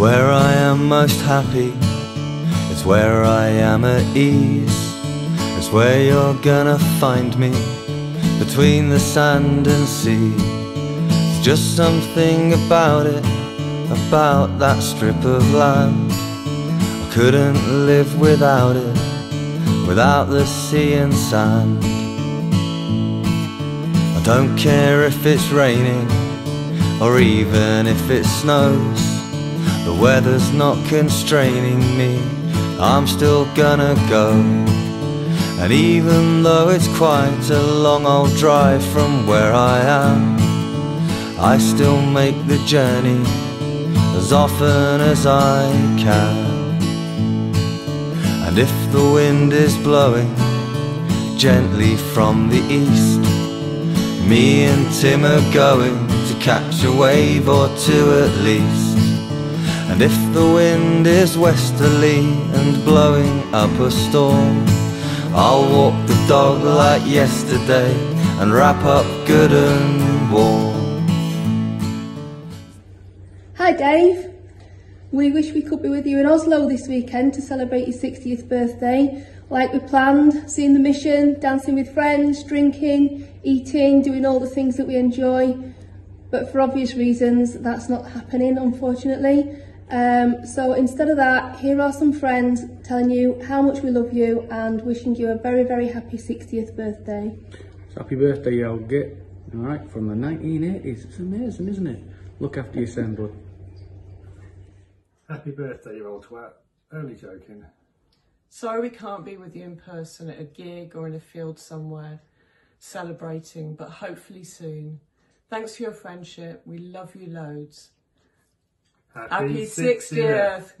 where I am most happy. It's where I am at ease. It's where you're gonna find me between the sand and sea. It's just something about it, about that strip of land. I couldn't live without it, without the sea and sand. I don't care if it's raining or even if it snows. The weather's not constraining me, I'm still gonna go. And even though it's quite a long old drive from where I am, I still make the journey as often as I can. And if the wind is blowing gently from the east, me and Tim are going to catch a wave or two at least. And if the wind is westerly and blowing up a storm, I'll walk the dog like yesterday and wrap up good and warm. Hi Dave. We wish we could be with you in Oslo this weekend to celebrate your 60th birthday. Like we planned, seeing the mission, dancing with friends, drinking, eating, doing all the things that we enjoy. But for obvious reasons, that's not happening, unfortunately. Um, so instead of that, here are some friends telling you how much we love you and wishing you a very, very happy 60th birthday. So happy birthday, you old git. All right, from the 1980s. It's amazing, isn't it? Look after your son, bud. Happy birthday, you old twat. Only joking. Sorry we can't be with you in person at a gig or in a field somewhere celebrating, but hopefully soon. Thanks for your friendship. We love you loads. Happy 60th.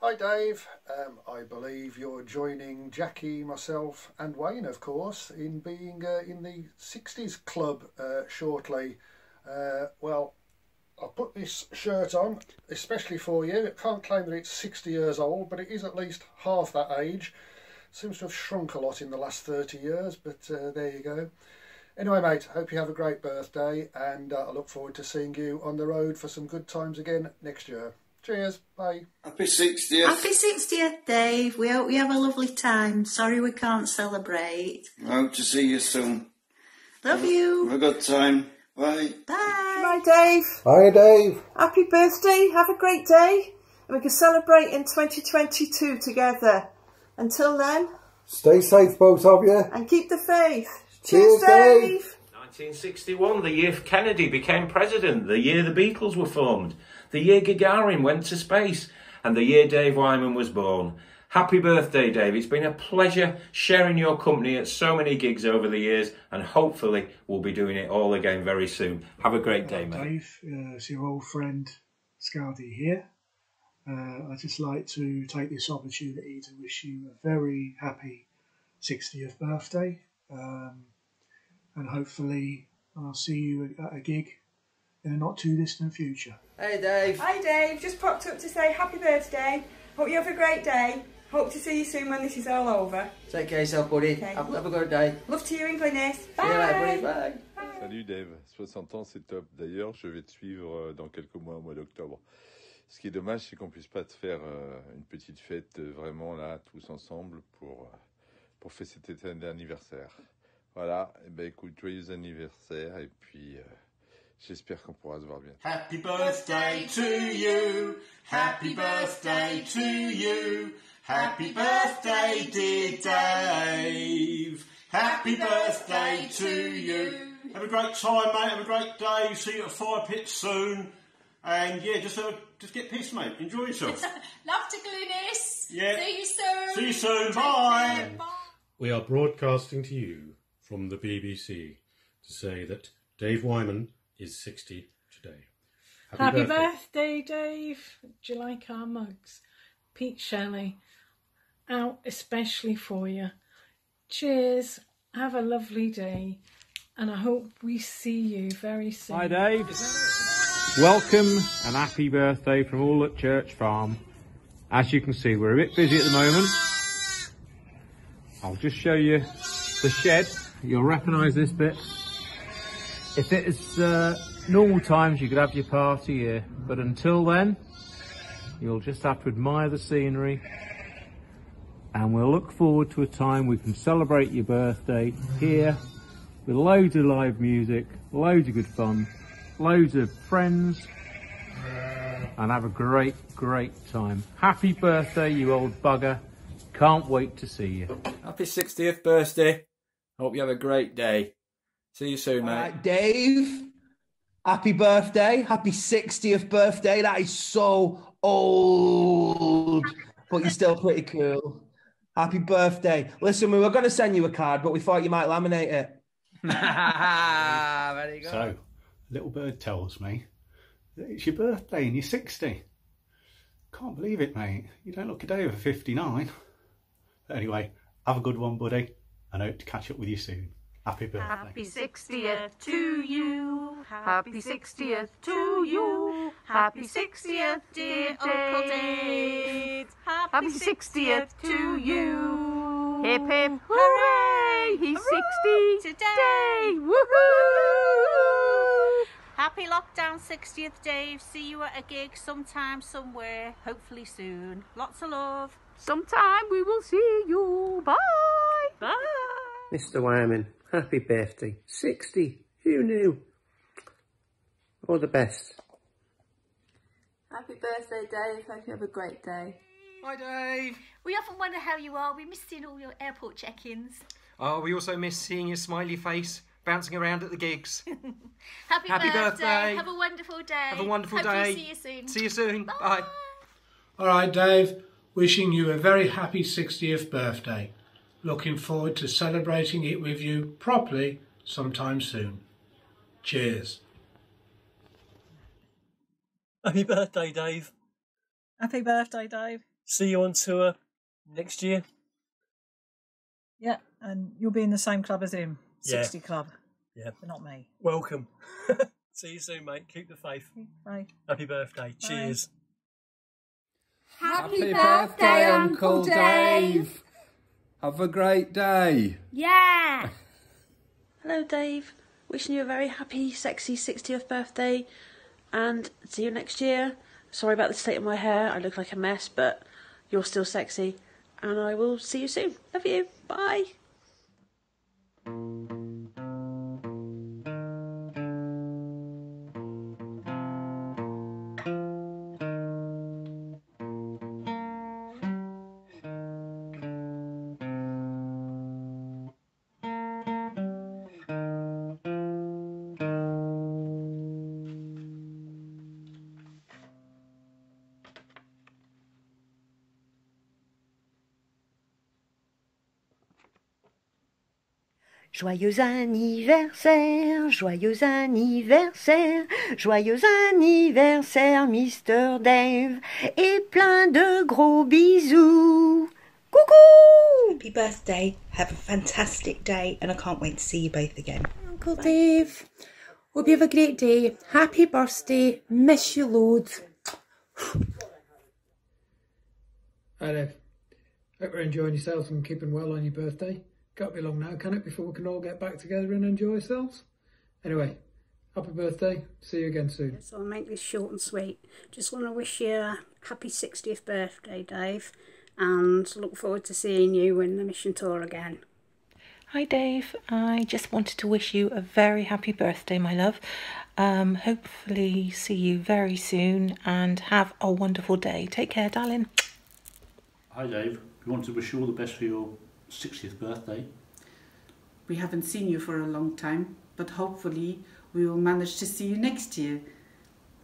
Hi Dave, um, I believe you're joining Jackie, myself and Wayne of course in being uh, in the 60s club uh, shortly. Uh, well, I'll put this shirt on especially for you. I can't claim that it's 60 years old but it is at least half that age. Seems to have shrunk a lot in the last 30 years but uh, there you go. Anyway, mate, hope you have a great birthday and uh, I look forward to seeing you on the road for some good times again next year. Cheers, bye. Happy 60th. Happy 60th, Dave. We hope you have a lovely time. Sorry we can't celebrate. I hope to see you soon. Love you. Have a good time. Bye. Bye. Hi Dave. Bye, Dave. Happy birthday. Have a great day. And we can celebrate in 2022 together. Until then, Stay safe, both of you. and keep the faith. Cheers, Dave. 1961, the year Kennedy became president, the year the Beatles were formed, the year Gagarin went to space, and the year Dave Wyman was born. Happy birthday, Dave. It's been a pleasure sharing your company at so many gigs over the years, and hopefully we'll be doing it all again very soon. Have a great day, mate. Dave, uh, it's your old friend Scaldi here. Uh, I'd just like to take this opportunity to wish you a very happy 60th birthday. Um, and hopefully I'll see you at a gig in a not too distant future. Hey Dave. Hi Dave, just popped up to say happy birthday. Hope you have a great day. Hope to see you soon when this is all over. Take care of yourself, buddy. Okay. Have, have a good day. Love to you in Glennis. See you later, buddy. Bye. Salut Dave, 60 ans c'est top. D'ailleurs, je vais te suivre euh, dans quelques mois au mois d'octobre. Ce qui est dommage, c'est qu'on puisse pas te faire euh, une petite fête euh, vraiment là, tous ensemble, pour, pour fêter cet anniversaire. Voilà, et ben écoute, joyeux anniversaire, et puis euh, j'espère qu'on pourra se voir bientôt. Happy birthday to you. Happy birthday to you. Happy birthday, dear Dave. Happy birthday to you. Have a great time, mate. Have a great day. See you at Fire Pit soon. And yeah, just uh, just get pissed, mate. Enjoy yourself. Love to Glynis. Yeah. See you soon. See you soon. Bye. Bye. We are broadcasting to you from the BBC to say that Dave Wyman is 60 today. Happy, birthday. Dave. Do you like our mugs? Pete Shelley, out especially for you. Cheers. Have a lovely day. And I hope we see you very soon. Hi Dave. Welcome and happy birthday from all at Church Farm. As you can see, we're a bit busy at the moment. I'll just show you the shed. You'll recognise this bit. If it is uh, normal times, you could have your party here. But until then, You'll just have to admire the scenery. And we'll look forward to a time we can celebrate your birthday here with loads of live music, loads of good fun, loads of friends, and have a great, great time. Happy birthday, you old bugger. Can't wait to see you. Happy 60th birthday. Hope you have a great day. See you soon, mate. Right, Dave, happy birthday. Happy 60th birthday. That is so old, but you're still pretty cool. Happy birthday. Listen, we were going to send you a card, but we thought you might laminate it. Very good. So, little bird tells me that it's your birthday and you're 60. Can't believe it, mate. You don't look a day over 59. Anyway, have a good one, buddy, and I hope to catch up with you soon. Happy birthday. Happy 60th to you. Happy 60th to you. Happy 60th, dear Uncle Dave. Happy 60th to you. Hip hip hooray! He's 60 today. Woohoo! Happy lockdown 60th, Dave. See you at a gig sometime, somewhere, hopefully soon. Lots of love. Sometime we will see you. Bye. Bye. Mr. Wyman, happy birthday. 60. Who knew? All the best. Happy birthday, Dave. Hope you have a great day. Hi, Dave. We often wonder how you are. We missed seeing all your airport check-ins. Oh, we also miss seeing your smiley face bouncing around at the gigs. Happy, Happy birthday. birthday. Have a wonderful day. Have a wonderful Hopefully day. see you soon. See you soon. Bye. All right, Dave. Wishing you a very happy 60th birthday. Looking forward to celebrating it with you properly sometime soon. Cheers. Happy birthday, Dave. Happy birthday, Dave. See you on tour next year. Yeah, and you'll be in the same club as him, Yeah. 60 Club. Yeah. But not me. Welcome. See you soon, mate. Keep the faith. Bye. Happy birthday. Cheers. Happy birthday, Uncle Dave. Have a great day. Yeah. Hello, Dave. Wishing you a very happy, sexy 60th birthday and see you next year. Sorry about the state of my hair. I look like a mess, but you're still sexy. And I will see you soon. Love you. Bye. Joyeux anniversaire, joyeux anniversaire, joyeux anniversaire, Mr. Dave, et plein de gros bisous. Coucou! Happy birthday. Have a fantastic day, and I can't wait to see you both again. Uncle Dave, hope you have a great day. Happy birthday. Miss you loads. Hi Dave. Hope you're enjoying yourselves and keeping well on your birthday. Can't be long now, can it, before we can all get back together and enjoy ourselves? Anyway, happy birthday. See you again soon. So I'll make this short and sweet. Just want to wish you a happy 60th birthday, Dave, and look forward to seeing you in the mission tour again. Hi Dave, I just wanted to wish you a very happy birthday, my love. Um, hopefully see you very soon and have a wonderful day. Take care, darling. Hi Dave, we want to wish you all the best for your 60th birthday. We haven't seen you for a long time, but hopefully we will manage to see you next year.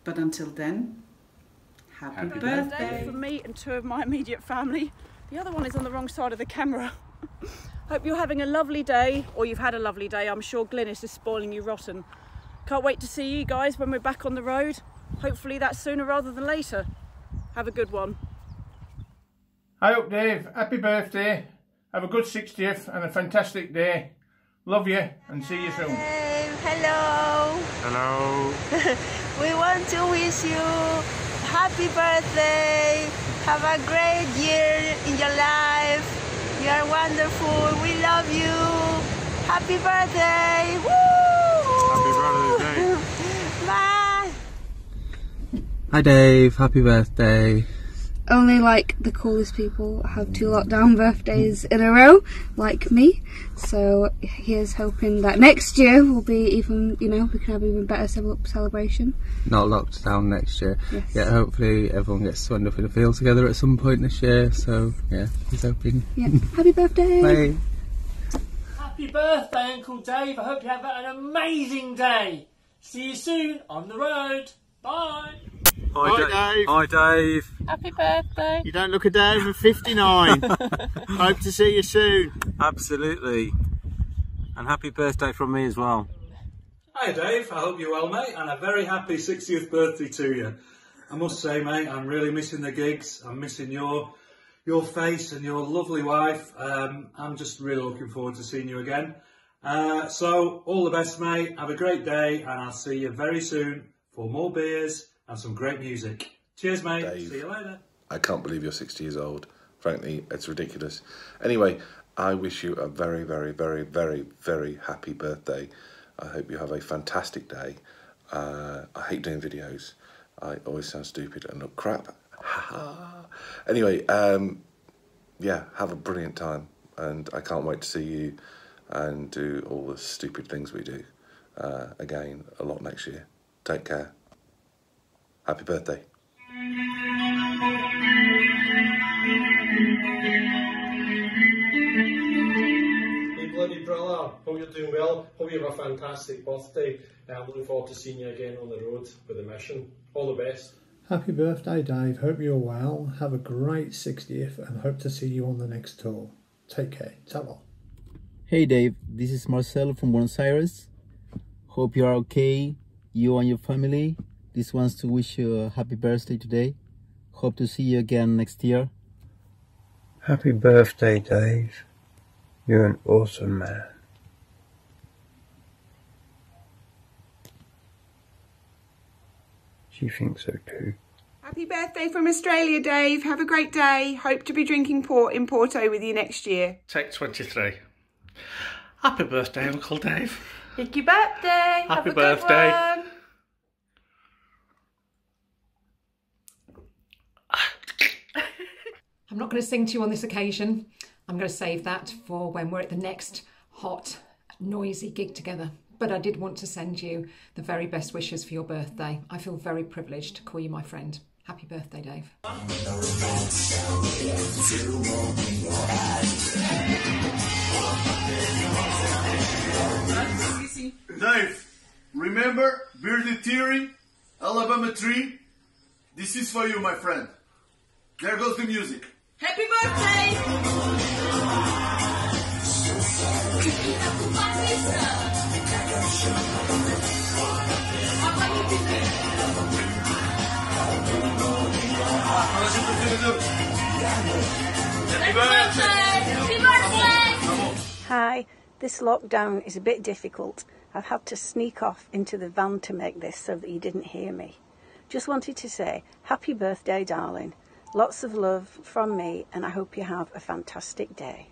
But until then, happy, Happy birthday. from me and two of my immediate family. The other one is on the wrong side of the camera. Hope you're having a lovely day, or you've had a lovely day. I'm sure Glynis is spoiling you rotten. Can't wait to see you guys when we're back on the road. Hopefully that's sooner rather than later. Have a good one. Hi up Dave, happy birthday. Have a good 60th and a fantastic day. Love you and see you soon. Hello. Hello. we want to wish you happy birthday. Have a great year in your life. You are wonderful. We love you. Happy birthday. Woo! Happy birthday, Bye. Hi Dave, happy birthday. Only like the coolest people have two lockdown birthdays in a row, like me. So here's hoping that next year will be even, you know, we can have even better celebration. Not locked down next year. Yes. Yeah, hopefully everyone gets to end up in a field together at some point this year. So yeah, he's hoping. Yeah. Happy birthday! Bye. Happy birthday, Uncle Dave. I hope you have an amazing day. See you soon on the road. Bye. Hi, Dave. Hi, Dave. Happy birthday. You don't look a day over 59. Hope to see you soon. Absolutely. And happy birthday from me as well. Hi Dave, I hope you're well mate and a very happy 60th birthday to you. I must say mate, I'm really missing the gigs, I'm missing your your face and your lovely wife. Um, I'm just really looking forward to seeing you again. Uh, so all the best mate, have a great day and I'll see you very soon for more beers and some great music. Cheers mate, Dave. see you later. I can't believe you're 60 years old. Frankly, it's ridiculous. Anyway, I wish you a very, very, very, very, very happy birthday. I hope you have a fantastic day. Uh, I hate doing videos. I always sound stupid and look crap. anyway, um, yeah, have a brilliant time. And I can't wait to see you and do all the stupid things we do uh, again a lot next year. Take care. Happy birthday. Hey, bloody brother. Hope you're doing well. Hope you have a fantastic birthday. Uh, I'm looking forward to seeing you again on the road with the mission. All the best. Happy birthday, Dave. Hope you're well. Have a great 60th and hope to see you on the next tour. Take care. Ta-ra. Hey Dave, this is Marcelo from Buenos Aires. Hope you are okay, you and your family. This wants to wish you a happy birthday today. Hope to see you again next year. Happy birthday, Dave. You're an awesome man. She thinks so too. Happy birthday from Australia, Dave. Have a great day. Hope to be drinking port in Porto with you next year. Take 23. Happy birthday Uncle Dave. Hickey birthday. Have Happy a good birthday. one. I'm not going to sing to you on this occasion. I'm going to save that for when we're at the next hot, noisy gig together. But I did want to send you the very best wishes for your birthday. I feel very privileged to call you my friend. Happy birthday, Dave. Dave, remember Birdie Theory, Alabama Tree? This is for you, my friend. There goes the music. Happy birthday. Hi, this lockdown is a bit difficult. I've had to sneak off into the van to make this so that you didn't hear me. Just wanted to say happy birthday, darling. Lots of love from me, and I hope you have a fantastic day.